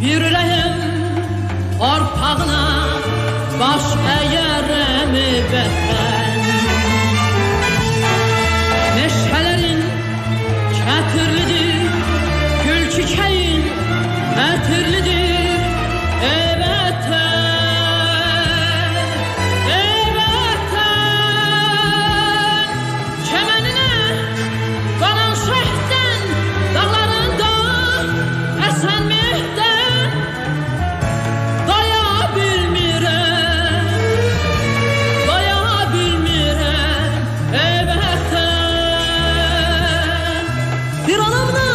Yüreğim orpağına baş eğerem Bir alımdan